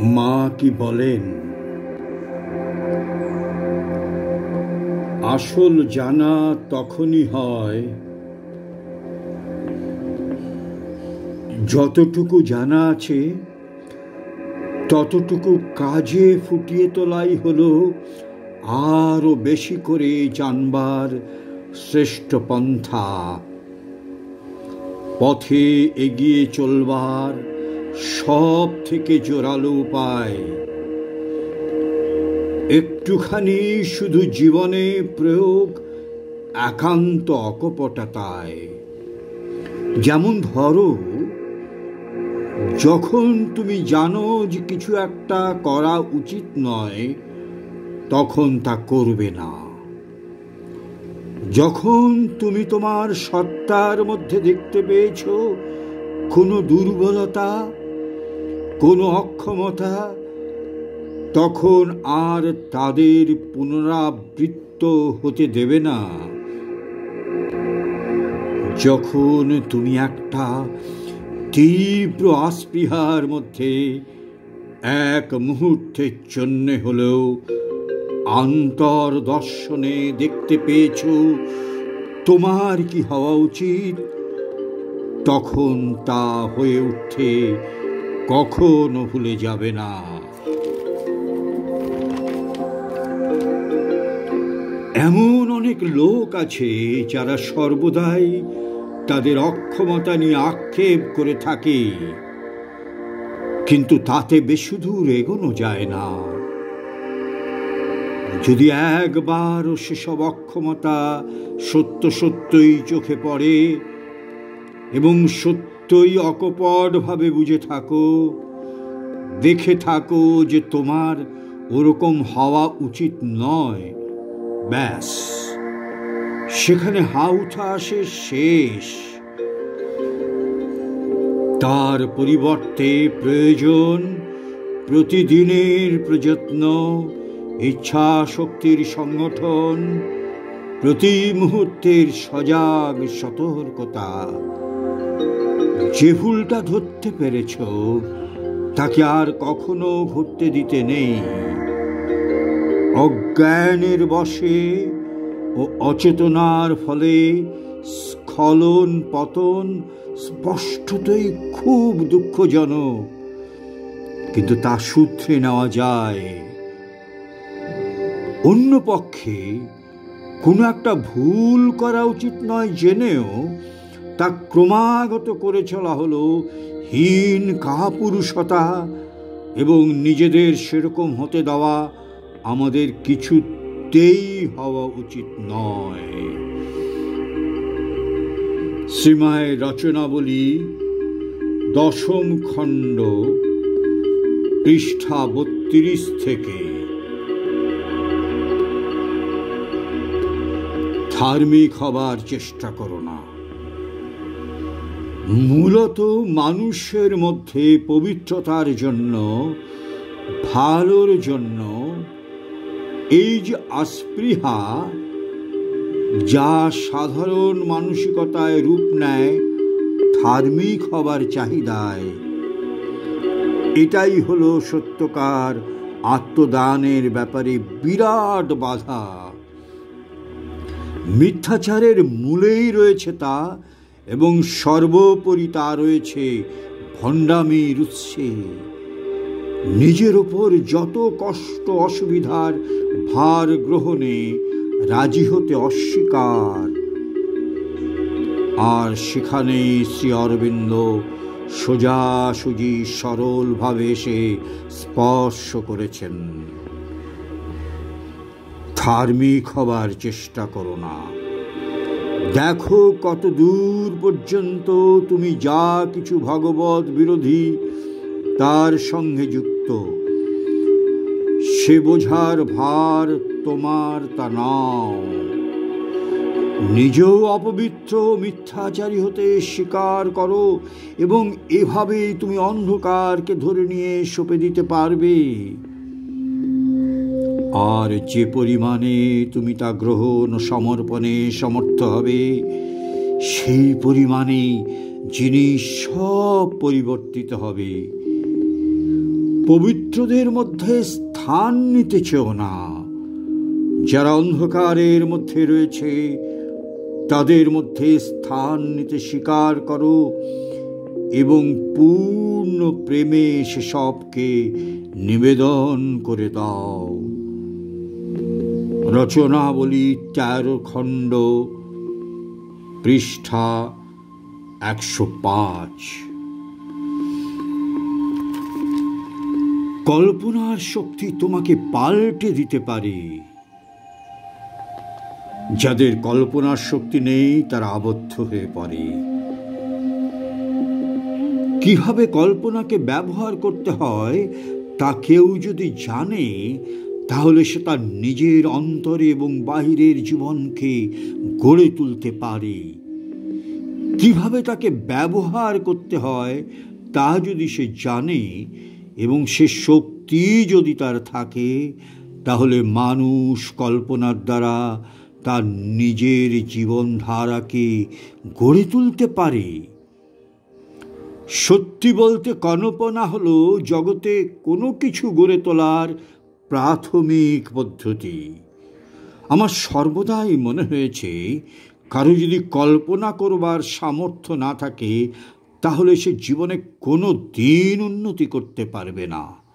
মা কি বলেন? আসল জানা তখনই হয় যতটুকু জানা আছে, ততটুকু কাজে ফুটিয়ে তোলাই হলো আরও বেশি করে জানবার শ্রেষ্ঠ পন্থা। পথে এগিয়ে চলবার সব থেকে জোরালো উপায়। একটুখানি শুধু জীবনে প্রয়োগ, একান্ত অকপটতায়। যেমন ধরো, যখন তুমি জানো যে কিছু একটা করা উচিত নয়, তখন তা করবে না। যখন তুমি তোমার সত্তার মধ্যে দেখতে পেয়েছ কোনো দুর্বলতা কোনো অক্ষমতা, তখন আর তাদের পুনরাবৃত্ত হতে দেবে না। যখন তুমি একটা তীব্র আস্পৃহার মধ্যে এক মুহূর্তের জন্যে হলেও আন্তর দর্শনে দেখতে পেয়েছ, তোমার কি হওয়া উচিত? তখন তা হয়ে উঠতে কখনো ভুলে যাবে না। এমন অনেক লোক আছে যারা সর্বদাই তাদের অক্ষমতা নিয়ে আক্ষেপ করে থাকে। কিন্তু তাতে বেশি দূর এগোনো যায় না। যদি একবারও সেসব অক্ষমতা সত্য সত্যই চোখে পড়ে এবং সত্যই অকপটভাবে বুঝে থাকো, দেখে থাকো যে তোমার ওরকম হওয়া উচিত নয়। ব্যাস, সেখানে হাউথা আসে শেষ। তার পরিবর্তে প্রয়োজন প্রতিদিনের প্রযত্ন ইচ্ছা শক্তির সংগঠন, প্রতি মুহূর্তের সজাগ সতর্কতা। যে ভুলটা ধরতে পেরেছ, তাকে আর কখনো ঘটতে দিতে নেই। অজ্ঞানের বসে ও অচেতনার ফলে স্খলন পতন স্পষ্টতই খুব দুঃখজনক। কিন্তু তা সূত্রে নেওয়া যায়, অন্য পক্ষে কোনো একটা ভুল করা উচিত নয় জেনেও তা ক্রমাগত করে চলা হলো হীন কাপুরুষতা এবং নিজেদের সেরকম হতে দেওয়া আমাদের কিছুতেই হওয়া উচিত নয়। শ্রীমায় রচনাবলী দশম খণ্ড, পৃষ্ঠা বত্রিশ থেকে। ধার্মিক হবার চেষ্টা করো না। মূলত মানুষের মধ্যে পবিত্রতার জন্য, ভালোর জন্য এই যে আস্পৃহা যা সাধারণ মানসিকতায় রূপ নেয়, ধার্মিক হবার চাহিদায়, এটাই হলো সত্যকার আত্মদানের ব্যাপারে বিরাট বাধা। মিথ্যাচারের মূলেই রয়েছে তা এবং সর্বোপরি তা রয়েছে ভণ্ডামির উৎসে। নিজের ওপর যত কষ্ট অসুবিধার ভার গ্রহণে রাজি হতে অস্বীকার। আর সেখানেই শ্রী অরবিন্দ সোজাসুজি সরলভাবে এসে স্পর্শ করেছেন। ধার্মিক হবার চেষ্টা করো না। দেখো কত দূর পর্যন্ত তুমি যা কিছু ভগবত বিরোধী তার সঙ্গে যুক্ত। সে বোঝার ভার তোমার তা নাও। নিজেও অপবিত্র, মিথ্যাচারী হতে স্বীকার করো এবং এভাবেই তুমি অন্ধকারকে ধরে নিয়ে সঁপে দিতে পারবে। আর যে পরিমাণে তুমি তা গ্রহণ, সমর্পণে সমর্থ হবে, সেই পরিমাণে জিনিস সব পরিবর্তিত হবে। পবিত্রদের মধ্যে স্থান নিতে চেও না। যারা অন্ধকারের মধ্যে রয়েছে, তাদের মধ্যে স্থান নিতে স্বীকার করো এবং পূর্ণ প্রেমে সেসবকে নিবেদন করে দাও। রচনাবলী তেরো খণ্ড পৃষ্ঠা একশো পাঁচ। কল্পনার শক্তি তোমাকে পাল্টে দিতে পারে। যাদের কল্পনার শক্তি নেই, তারা আবদ্ধ হয়ে পড়ে। কীভাবে কল্পনাকে ব্যবহার করতে হয়, তা কেউ যদি জানে তাহলে সে তার নিজের অন্তরে এবং বাহিরের জীবনকে গড়ে তুলতে পারে। কীভাবে তাকে ব্যবহার করতে হয়, তা যদি সে জানে এবং সে শক্তি যদি তার থাকে, তাহলে মানুষ কল্পনার দ্বারা তার নিজের জীবনধারাকে গড়ে তুলতে পারে। সত্যি বলতে কল্পনা হলো জগতে কোনো কিছু গড়ে তোলার প্রাথমিক পদ্ধতি। আমার সর্বদাই মনে হয়েছে, কারও যদি কল্পনা করবার সামর্থ্য না থাকে, তাহলে সে জীবনে কোনো দিন উন্নতি করতে পারবে না।